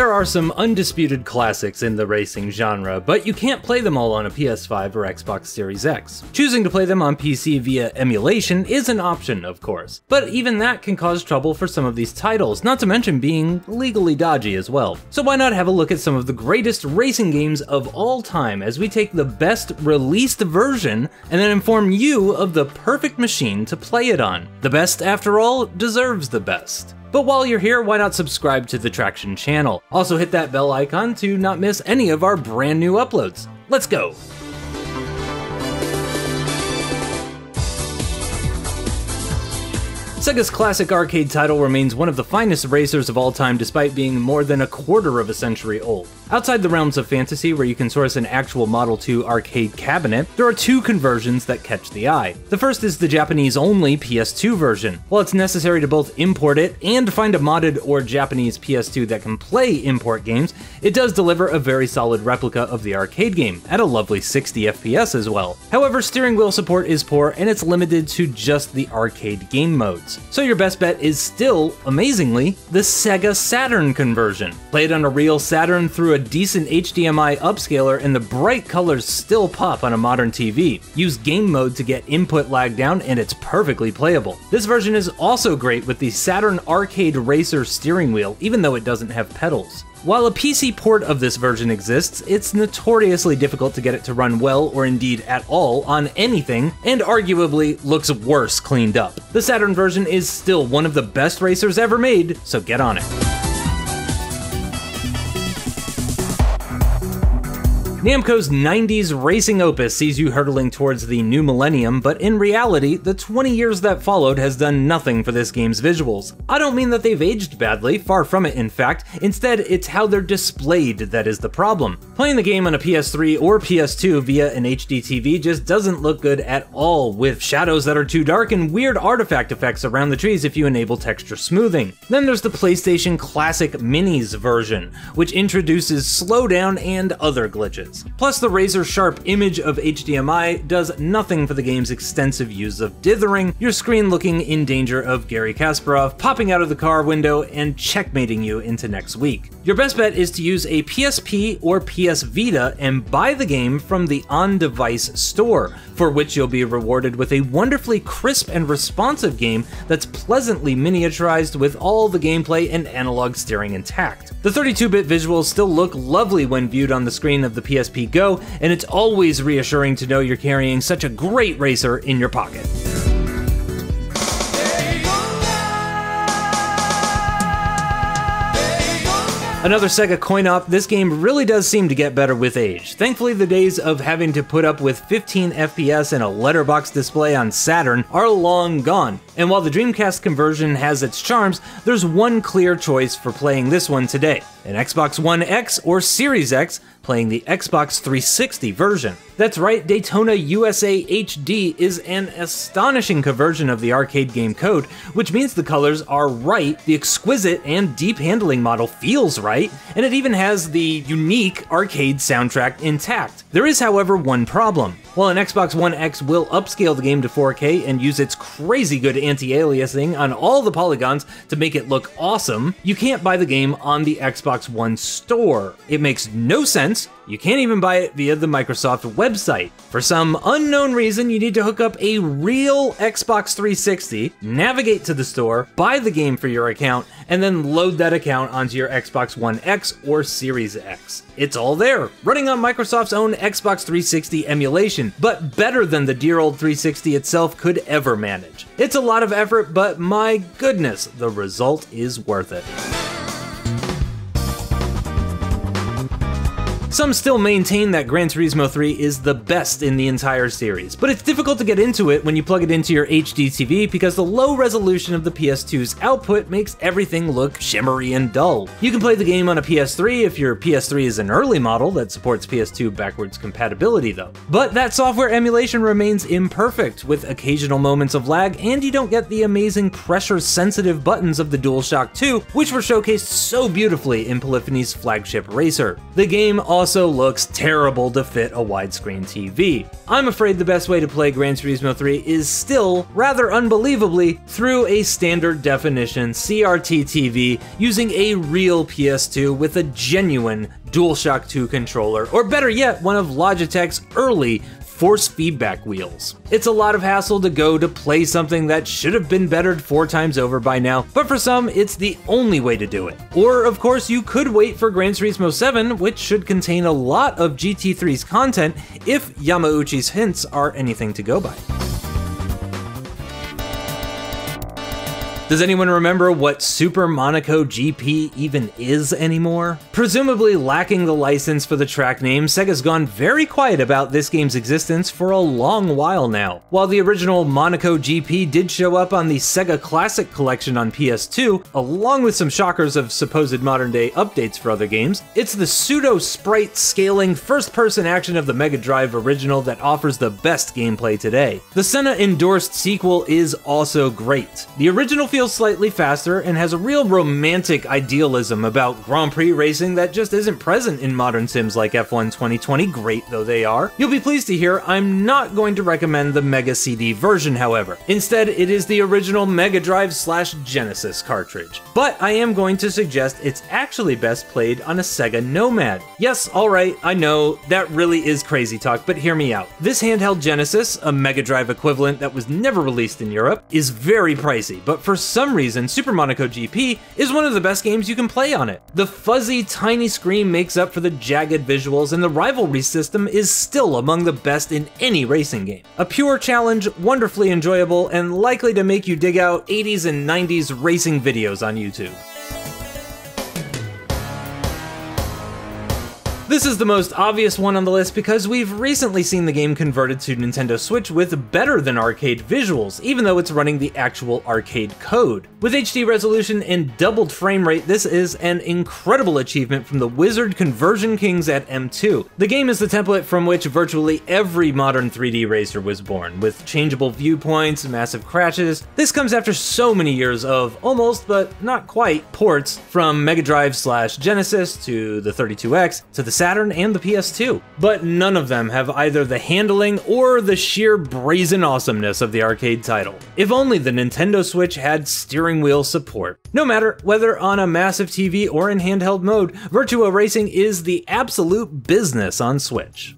There are some undisputed classics in the racing genre, but you can't play them all on a PS5 or Xbox Series X. Choosing to play them on PC via emulation is an option, of course, but even that can cause trouble for some of these titles, not to mention being legally dodgy as well. So why not have a look at some of the greatest racing games of all time as we take the best released version and then inform you of the perfect machine to play it on. The best, after all, deserves the best. But while you're here, why not subscribe to the Traxion channel? Also hit that bell icon to not miss any of our brand new uploads. Let's go! Sega's classic arcade title remains one of the finest racers of all time despite being more than a quarter of a century old. Outside the realms of fantasy, where you can source an actual Model 2 arcade cabinet, there are two conversions that catch the eye. The first is the Japanese only PS2 version. While it's necessary to both import it and find a modded or Japanese PS2 that can play import games, it does deliver a very solid replica of the arcade game, at a lovely 60 FPS as well. However, steering wheel support is poor and it's limited to just the arcade game modes. So your best bet is still, amazingly, the Sega Saturn conversion. Played on a real Saturn through a decent HDMI upscaler and the bright colors still pop on a modern TV. Use game mode to get input lag down and it's perfectly playable. This version is also great with the Saturn Arcade Racer steering wheel, even though it doesn't have pedals. While a PC port of this version exists, it's notoriously difficult to get it to run well or indeed at all on anything, and arguably looks worse cleaned up. The Saturn version is still one of the best racers ever made, so get on it. Namco's 90s racing opus sees you hurtling towards the new millennium, but in reality, the 20 years that followed has done nothing for this game's visuals. I don't mean that they've aged badly, far from it in fact, instead it's how they're displayed that is the problem. Playing the game on a PS3 or PS2 via an HD TV just doesn't look good at all, with shadows that are too dark and weird artifact effects around the trees if you enable texture smoothing. Then there's the PlayStation Classic Minis version, which introduces slowdown and other glitches. Plus, the razor sharp image of HDMI does nothing for the game's extensive use of dithering, your screen looking in danger of Gary Kasparov popping out of the car window and checkmating you into next week. Your best bet is to use a PSP or PS Vita and buy the game from the on-device store, for which you'll be rewarded with a wonderfully crisp and responsive game that's pleasantly miniaturized with all the gameplay and analog steering intact. The 32-bit visuals still look lovely when viewed on the screen of the PSP Go, and it's always reassuring to know you're carrying such a great racer in your pocket. Another Sega coin-op, this game really does seem to get better with age. Thankfully, the days of having to put up with 15 FPS and a letterbox display on Saturn are long gone. And while the Dreamcast conversion has its charms, there's one clear choice for playing this one today an Xbox One X or Series X playing the Xbox 360 version. That's right, Daytona USA HD is an astonishing conversion of the arcade game code, which means the colors are right, the exquisite and deep handling model feels right, and it even has the unique arcade soundtrack intact. There is, however, one problem. While an Xbox One X will upscale the game to 4K and use its crazy good anti-aliasing on all the polygons to make it look awesome, you can't buy the game on the Xbox One store. It makes no sense you can't even buy it via the Microsoft website. For some unknown reason, you need to hook up a real Xbox 360, navigate to the store, buy the game for your account, and then load that account onto your Xbox One X or Series X. It's all there, running on Microsoft's own Xbox 360 emulation, but better than the dear old 360 itself could ever manage. It's a lot of effort, but my goodness, the result is worth it. Some still maintain that Gran Turismo 3 is the best in the entire series, but it's difficult to get into it when you plug it into your HD TV because the low resolution of the PS2's output makes everything look shimmery and dull. You can play the game on a PS3 if your PS3 is an early model that supports PS2 backwards compatibility though. But that software emulation remains imperfect, with occasional moments of lag, and you don't get the amazing pressure-sensitive buttons of the DualShock 2, which were showcased so beautifully in Polyphony's flagship racer. The game also also looks terrible to fit a widescreen TV. I'm afraid the best way to play Gran Turismo 3 is still, rather unbelievably, through a standard definition CRT TV using a real PS2 with a genuine DualShock 2 controller, or better yet, one of Logitech's early force feedback wheels. It's a lot of hassle to go to play something that should have been bettered four times over by now, but for some, it's the only way to do it. Or, of course, you could wait for Gran Turismo 7, which should contain a lot of GT3's content if Yamauchi's hints are anything to go by. Does anyone remember what Super Monaco GP even is anymore? Presumably lacking the license for the track name, Sega's gone very quiet about this game's existence for a long while now. While the original Monaco GP did show up on the Sega Classic Collection on PS2, along with some shockers of supposed modern day updates for other games, it's the pseudo sprite scaling first person action of the Mega Drive original that offers the best gameplay today. The Senna endorsed sequel is also great. The original feels feels slightly faster and has a real romantic idealism about Grand Prix racing that just isn't present in modern sims like F1 2020, great though they are. You'll be pleased to hear I'm not going to recommend the Mega CD version, however. Instead, it is the original Mega Drive slash Genesis cartridge. But I am going to suggest it's actually best played on a Sega Nomad. Yes, alright, I know, that really is crazy talk, but hear me out. This handheld Genesis, a Mega Drive equivalent that was never released in Europe, is very pricey, but for some reason, Super Monaco GP is one of the best games you can play on it. The fuzzy, tiny screen makes up for the jagged visuals, and the rivalry system is still among the best in any racing game. A pure challenge, wonderfully enjoyable, and likely to make you dig out 80s and 90s racing videos on YouTube. This is the most obvious one on the list because we've recently seen the game converted to Nintendo Switch with better than arcade visuals, even though it's running the actual arcade code. With HD resolution and doubled frame rate, this is an incredible achievement from the Wizard Conversion Kings at M2. The game is the template from which virtually every modern 3D racer was born, with changeable viewpoints, massive crashes. This comes after so many years of almost, but not quite, ports from Mega Drive slash Genesis to the 32X to the Saturn and the PS2, but none of them have either the handling or the sheer brazen awesomeness of the arcade title. If only the Nintendo Switch had steering wheel support. No matter whether on a massive TV or in handheld mode, Virtua Racing is the absolute business on Switch.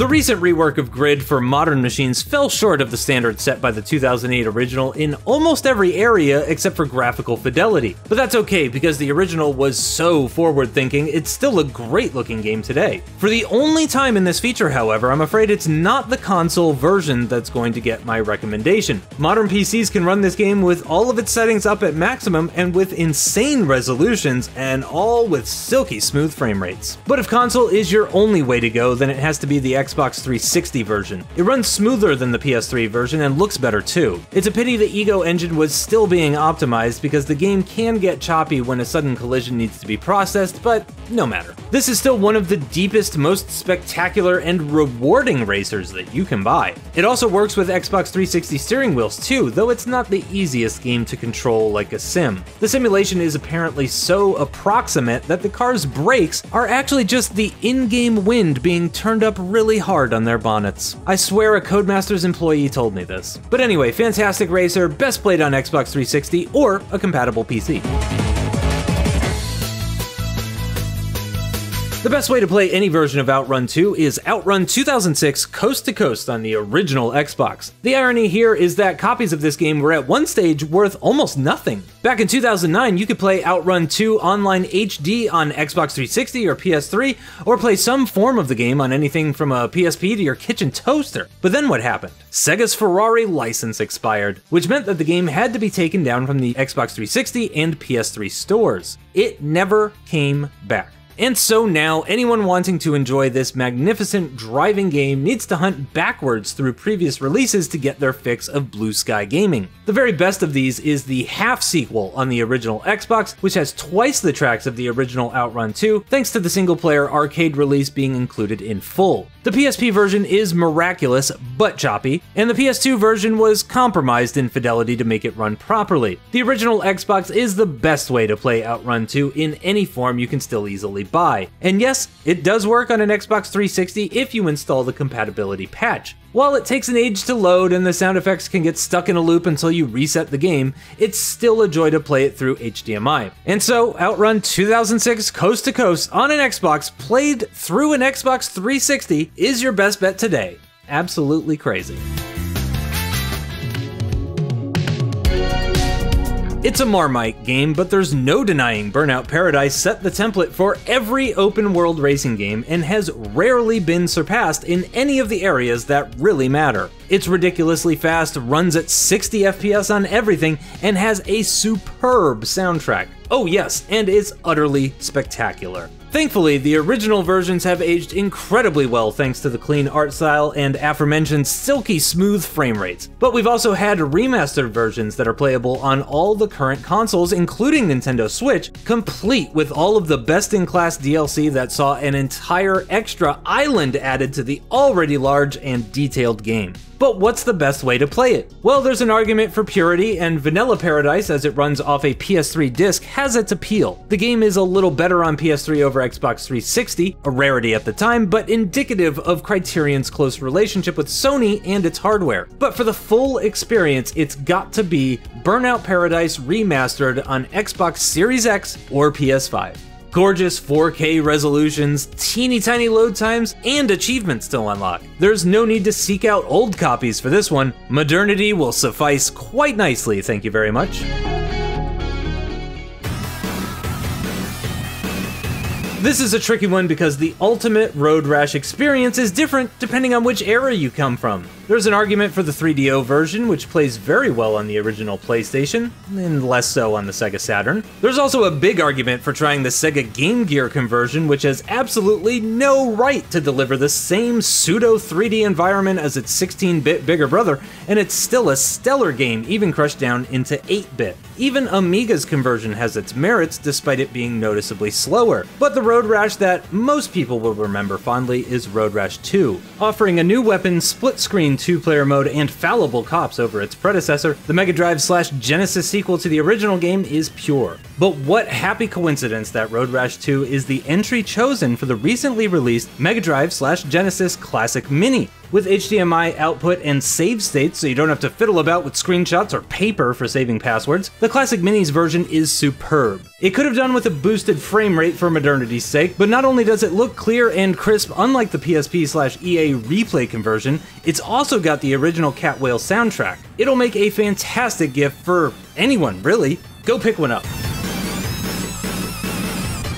The recent rework of Grid for modern machines fell short of the standard set by the 2008 original in almost every area except for graphical fidelity. But that's okay because the original was so forward thinking, it's still a great looking game today. For the only time in this feature, however, I'm afraid it's not the console version that's going to get my recommendation. Modern PCs can run this game with all of its settings up at maximum and with insane resolutions, and all with silky smooth frame rates. But if console is your only way to go, then it has to be the Xbox Xbox 360 version. It runs smoother than the PS3 version and looks better too. It's a pity the Ego engine was still being optimized because the game can get choppy when a sudden collision needs to be processed, but no matter. This is still one of the deepest, most spectacular, and rewarding racers that you can buy. It also works with Xbox 360 steering wheels too, though it's not the easiest game to control like a sim. The simulation is apparently so approximate that the car's brakes are actually just the in-game wind being turned up really hard on their bonnets. I swear a Codemasters employee told me this. But anyway, fantastic racer, best played on Xbox 360 or a compatible PC. The best way to play any version of Outrun 2 is Outrun 2006 Coast to Coast on the original Xbox. The irony here is that copies of this game were at one stage worth almost nothing. Back in 2009, you could play Outrun 2 online HD on Xbox 360 or PS3, or play some form of the game on anything from a PSP to your kitchen toaster. But then what happened? Sega's Ferrari license expired, which meant that the game had to be taken down from the Xbox 360 and PS3 stores. It never came back. And so now, anyone wanting to enjoy this magnificent driving game needs to hunt backwards through previous releases to get their fix of Blue Sky Gaming. The very best of these is the half sequel on the original Xbox, which has twice the tracks of the original Outrun 2, thanks to the single player arcade release being included in full. The PSP version is miraculous, but choppy, and the PS2 version was compromised in fidelity to make it run properly. The original Xbox is the best way to play Outrun 2 in any form you can still easily buy. And yes, it does work on an Xbox 360 if you install the compatibility patch. While it takes an age to load and the sound effects can get stuck in a loop until you reset the game, it's still a joy to play it through HDMI. And so, Outrun 2006 Coast to Coast on an Xbox played through an Xbox 360 is your best bet today. Absolutely crazy. It's a Marmite game, but there's no denying Burnout Paradise set the template for every open world racing game and has rarely been surpassed in any of the areas that really matter. It's ridiculously fast, runs at 60 FPS on everything, and has a superb soundtrack. Oh yes, and it's utterly spectacular. Thankfully, the original versions have aged incredibly well thanks to the clean art style and aforementioned silky smooth frame rates. But we've also had remastered versions that are playable on all the current consoles, including Nintendo Switch, complete with all of the best-in-class DLC that saw an entire extra island added to the already large and detailed game. But what's the best way to play it? Well, there's an argument for purity, and Vanilla Paradise, as it runs off a PS3 disc, has its appeal. The game is a little better on PS3 over Xbox 360, a rarity at the time, but indicative of Criterion's close relationship with Sony and its hardware. But for the full experience, it's got to be Burnout Paradise Remastered on Xbox Series X or PS5 gorgeous 4K resolutions, teeny tiny load times, and achievements to unlock. There's no need to seek out old copies for this one. Modernity will suffice quite nicely, thank you very much. This is a tricky one because the ultimate Road Rash experience is different depending on which era you come from. There's an argument for the 3DO version, which plays very well on the original PlayStation, and less so on the Sega Saturn. There's also a big argument for trying the Sega Game Gear conversion, which has absolutely no right to deliver the same pseudo 3D environment as its 16 bit bigger brother, and it's still a stellar game, even crushed down into 8 bit. Even Amiga's conversion has its merits, despite it being noticeably slower. But the Road Rash that most people will remember fondly is Road Rash 2. Offering a new weapon, split screen two player mode, and fallible cops over its predecessor, the Mega Drive slash Genesis sequel to the original game is pure. But what happy coincidence that Road Rash 2 is the entry chosen for the recently released Mega Drive slash Genesis Classic Mini, with HDMI output and save states so you don't have to fiddle about with screenshots or paper for saving passwords, the Classic Minis version is superb. It could have done with a boosted frame rate for modernity's sake, but not only does it look clear and crisp unlike the PSP slash EA replay conversion, it's also got the original Cat Whale soundtrack. It'll make a fantastic gift for anyone, really. Go pick one up.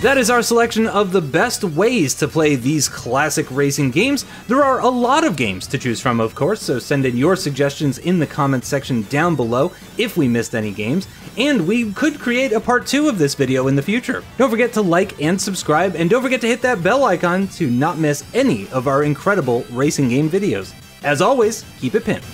That is our selection of the best ways to play these classic racing games. There are a lot of games to choose from, of course, so send in your suggestions in the comments section down below if we missed any games, and we could create a part 2 of this video in the future. Don't forget to like and subscribe, and don't forget to hit that bell icon to not miss any of our incredible racing game videos. As always, keep it pinned.